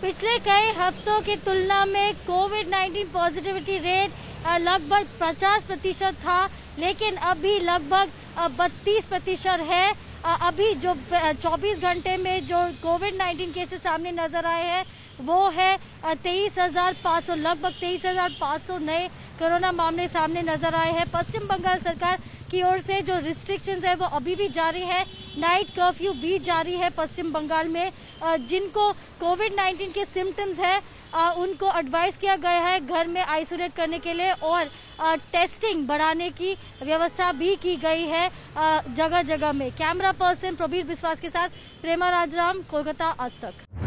पिछले कई हफ्तों की तुलना में कोविड 19 पॉजिटिविटी रेट लगभग 50 प्रतिशत था, लेकिन अभी लगभग 32 प्रतिशत है। अभी जो 24 घंटे में जो कोविड 19 केसेस सामने नज़र आए हैं, वो है तेईस हज़ार पाँच सौ, लगभग तेईस हज़ार पाँच सौ नए कोरोना मामले सामने नज़र आए हैं। पश्चिम बंगाल सरकार की ओर से जो रिस्ट्रिक्शंस है, वो अभी भी जारी है। नाइट कर्फ्यू भी जारी है पश्चिम बंगाल में। जिनको कोविड 19 के सिम्टम्स है उनको एडवाइस किया गया है घर में आइसोलेट करने के लिए और टेस्टिंग बढ़ाने की व्यवस्था भी की गई है जगह जगह में। कैमरा पर्सन प्रवीर विश्वास के साथ प्रेमा राजराम, कोलकाता आज तक।